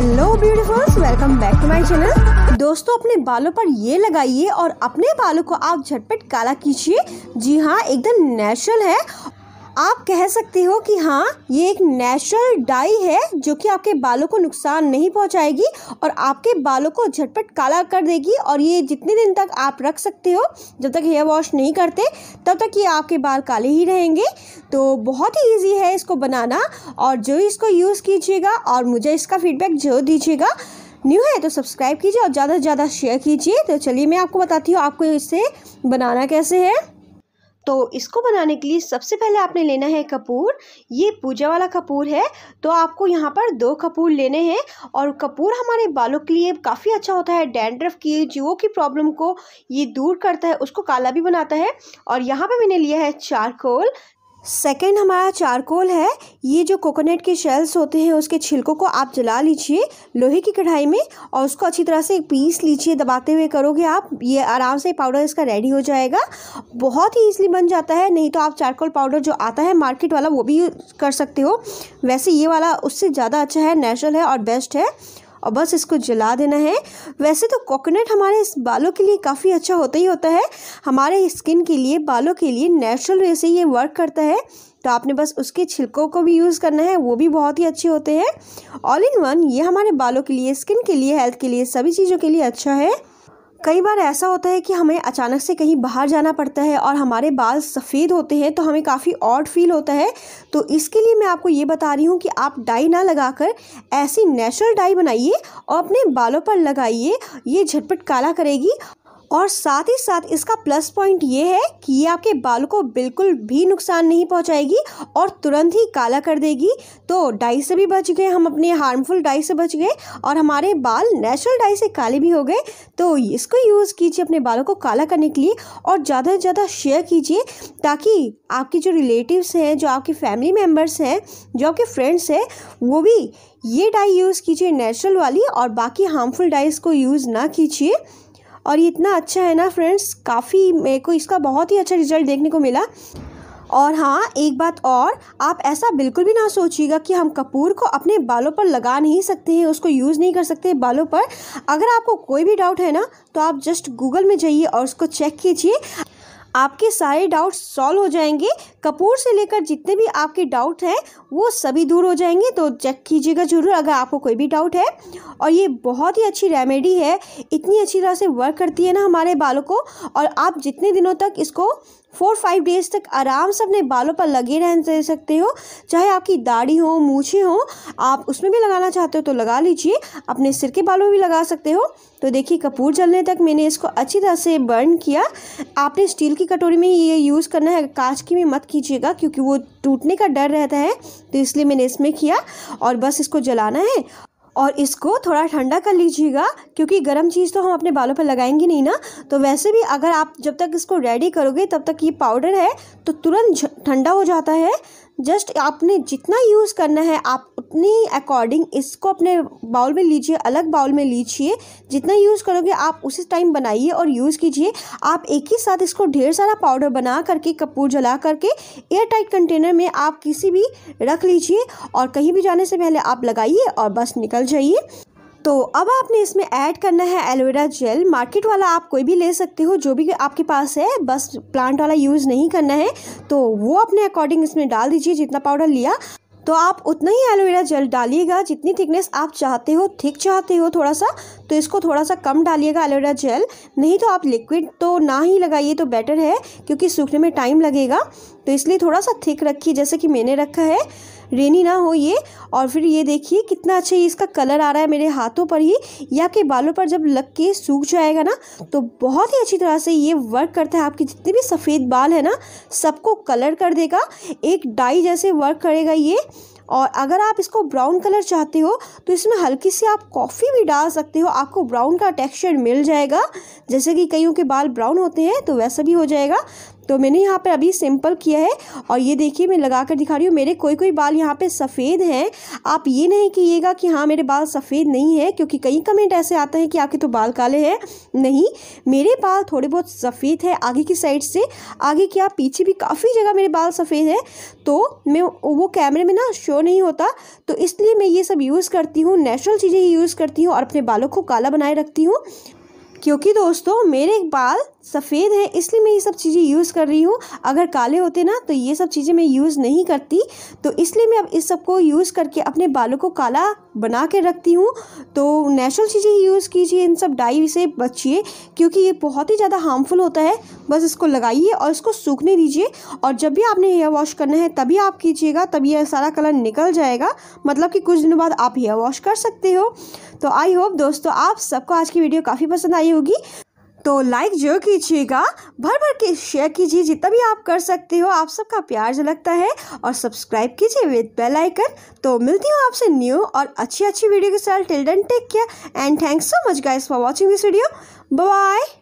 Hello beautifuls welcome back to my channel दोस्तों, अपने बालों पर ये लगाइए और अपने बालों को आप झटपट काला कीजिए। जी हाँ एकदम नेचुरल है। आप कह सकते हो कि हाँ ये एक नेचुरल डाई है जो कि आपके बालों को नुकसान नहीं पहुंचाएगी और आपके बालों को झटपट काला कर देगी और ये जितने दिन तक आप रख सकते हो, जब तक हेयर वॉश नहीं करते, तब तक ये आपके बाल काले ही रहेंगे। तो बहुत ही ईजी है इसको बनाना और जो इसको यूज़ कीजिएगा और मुझे इसका फीडबैक ज़रूर दीजिएगा। न्यू है तो सब्सक्राइब कीजिए और ज़्यादा से ज़्यादा शेयर कीजिए। तो चलिए मैं आपको बताती हूँ आपको इसे बनाना कैसे है। तो इसको बनाने के लिए सबसे पहले आपने लेना है कपूर। ये पूजा वाला कपूर है तो आपको यहाँ पर दो कपूर लेने हैं और कपूर हमारे बालों के लिए काफ़ी अच्छा होता है, डैंड्रफ की जीवों की प्रॉब्लम को ये दूर करता है, उसको काला भी बनाता है। और यहाँ पे मैंने लिया है चारकोल सेकेंड हमारा चारकोल है। ये जो कोकोनट के शेल्स होते हैं, उसके छिलकों को आप जला लीजिए लोहे की कढ़ाई में और उसको अच्छी तरह से पीस लीजिए, दबाते हुए करोगे आप, ये आराम से पाउडर इसका रेडी हो जाएगा। बहुत ही ईजिली बन जाता है, नहीं तो आप चारकोल पाउडर जो आता है मार्केट वाला वो भी कर सकते हो। वैसे ये वाला उससे ज़्यादा अच्छा है नेचुरल है और बेस्ट है। और बस इसको जला देना है। वैसे तो कोकोनट हमारे बालों के लिए काफ़ी अच्छा होता ही होता है। हमारे स्किन के लिए, बालों के लिए नेचुरल वे से ये वर्क करता है। तो आपने बस उसके छिलकों को भी यूज़ करना है, वो भी बहुत ही अच्छे होते हैं। ऑल इन वन, ये हमारे बालों के लिए, स्किन के लिए, हेल्थ के लिए, सभी चीज़ों के लिए अच्छा है। कई बार ऐसा होता है कि हमें अचानक से कहीं बाहर जाना पड़ता है और हमारे बाल सफ़ेद होते हैं तो हमें काफ़ी ऑड फील होता है। तो इसके लिए मैं आपको ये बता रही हूँ कि आप डाई ना लगाकर ऐसी नेचुरल डाई बनाइए और अपने बालों पर लगाइए। ये झटपट काला करेगी और साथ ही साथ इसका प्लस पॉइंट ये है कि ये आपके बाल को बिल्कुल भी नुकसान नहीं पहुंचाएगी और तुरंत ही काला कर देगी। तो डाई से भी बच गए, हम अपने हार्मफुल डाई से बच गए और हमारे बाल नेचुरल डाई से काले भी हो गए। तो इसको यूज़ कीजिए अपने बालों को काला करने के लिए और ज़्यादा से ज़्यादा शेयर कीजिए ताकि आपके जो रिलेटिव्स हैं, जो आपके फैमिली मेंबर्स हैं, जो आपके फ्रेंड्स हैं, वो भी ये डाई यूज़ कीजिए नेचुरल वाली और बाकी हार्मफुल डाइस को यूज़ ना कीजिए। और ये इतना अच्छा है ना फ्रेंड्स, काफ़ी मेरे को इसका बहुत ही अच्छा रिज़ल्ट देखने को मिला। और हाँ एक बात और, आप ऐसा बिल्कुल भी ना सोचिएगा कि हम कपूर को अपने बालों पर लगा नहीं सकते हैं, उसको यूज़ नहीं कर सकते बालों पर। अगर आपको कोई भी डाउट है ना तो आप जस्ट गूगल में जाइए और उसको चेक कीजिए। आपके सारे डाउट्स सॉल्व हो जाएँगे। कपूर से लेकर जितने भी आपके डाउट हैं, वो सभी दूर हो जाएँगे। तो चेक कीजिएगा ज़रूर अगर आपको कोई भी डाउट है। और ये बहुत ही अच्छी रेमेडी है। इतनी अच्छी तरह से वर्क करती है ना हमारे बालों को। और आप जितने दिनों तक इसको फोर फाइव डेज़ तक आराम से अपने बालों पर लगे रह सकते हो। चाहे आपकी दाढ़ी हो, मूछे हो, आप उसमें भी लगाना चाहते हो तो लगा लीजिए। अपने सिर के बालों में भी लगा सकते हो। तो देखिए, कपूर जलने तक मैंने इसको अच्छी तरह से बर्न किया। आपने स्टील की कटोरी में ये यूज़ करना है। कांच की में मत कीजिएगा क्योंकि वो टूटने का डर रहता है। तो इसलिए मैंने इसमें किया और बस इसको जलाना है। और इसको थोड़ा ठंडा कर लीजिएगा, क्योंकि गर्म चीज़ तो हम अपने बालों पर लगाएँगे नहीं ना। तो वैसे भी अगर आप जब तक इसको रेडी करोगे, तब तक ये पाउडर है तो तुरंत ठंडा हो जाता है। जस्ट आपने जितना यूज़ करना है, आप उतनी अकॉर्डिंग इसको अपने बाउल में लीजिए, अलग बाउल में लीजिए। जितना यूज़ करोगे, आप उसी टाइम बनाइए और यूज़ कीजिए। आप एक ही साथ इसको ढेर सारा पाउडर बना करके, कपूर जला करके एयर टाइट कंटेनर में आप किसी भी रख लीजिए और कहीं भी जाने से पहले आप लगाइए और बस निकल जाइए। तो अब आपने इसमें ऐड करना है एलोवेरा जेल मार्केट वाला आप कोई भी ले सकते हो, जो भी आपके पास है, बस प्लांट वाला यूज़ नहीं करना है। तो वो अपने अकॉर्डिंग इसमें डाल दीजिए, जितना पाउडर लिया। तो आप उतना ही एलोवेरा जेल डालिएगा जितनी थिकनेस आप चाहते हो थिक चाहते हो, थोड़ा सा तो इसको थोड़ा सा कम डालिएगा एलोवेरा जेल। नहीं तो आप लिक्विड तो ना ही लगाइए तो बेटर है, क्योंकि सूखने में टाइम लगेगा। तो इसलिए थोड़ा सा थिक रखिए, जैसे कि मैंने रखा है। रेनी ना हो ये। और फिर ये देखिए, कितना अच्छा ये इसका कलर आ रहा है मेरे हाथों पर ही। या के बालों पर जब लग के सूख जाएगा ना तो बहुत ही अच्छी तरह से ये वर्क करता है। आपके जितने भी सफ़ेद बाल है ना, सबको कलर कर देगा। एक डाई जैसे वर्क करेगा ये। और अगर आप इसको ब्राउन कलर चाहते हो तो इसमें हल्की सी आप कॉफ़ी भी डाल सकते हो। आपको ब्राउन का टेक्सचर मिल जाएगा। जैसे कि कईयों के बाल ब्राउन होते हैं तो वैसा भी हो जाएगा। तो मैंने यहाँ पर अभी सिंपल किया है और ये देखिए मैं लगा कर दिखा रही हूँ, मेरे कोई कोई बाल यहाँ पे सफ़ेद हैं। आप ये नहीं कीजिएगा कि हाँ मेरे बाल सफ़ेद नहीं है, क्योंकि कई कमेंट ऐसे आते हैं कि आपके तो बाल काले हैं। नहीं, मेरे बाल थोड़े बहुत सफ़ेद है आगे की साइड से। आगे क्या, पीछे भी काफ़ी जगह मेरे बाल सफ़ेद है। तो मैं वो कैमरे में ना शो नहीं होता तो इसलिए मैं ये सब यूज़ करती हूँ नेचुरल चीज़ें यूज़ करती हूँ और अपने बालों को काला बनाए रखती हूँ। क्योंकि दोस्तों, मेरे बाल सफ़ेद हैं, इसलिए मैं ये सब चीज़ें यूज़ कर रही हूँ। अगर काले होते ना तो ये सब चीज़ें मैं यूज़ नहीं करती। तो इसलिए मैं अब इस सबको यूज़ करके अपने बालों को काला बना के रखती हूँ। तो नेचुरल चीज़ें यूज़ कीजिए, इन सब डाई से बचिए, क्योंकि ये बहुत ही ज़्यादा हार्मफुल होता है। बस इसको लगाइए और इसको सूखने दीजिए और जब भी आपने हेयर वॉश करना है तभी आप कीजिएगा तभी यह सारा कलर निकल जाएगा। मतलब कि कुछ दिनों बाद आप हेयर वॉश कर सकते हो। तो आई होप दोस्तों आप सबको आज की वीडियो काफ़ी पसंद आई होगी। तो लाइक ज़रूर कीजिएगा भर भर के शेयर कीजिए जितना भी आप कर सकते हो। आप सबका प्यार झलकता है और सब्सक्राइब कीजिए विद बेल आइकन तो मिलती हूँ आपसे न्यू और अच्छी अच्छी वीडियो के साथ। Till then take care and thanks so much guys for watching this video bye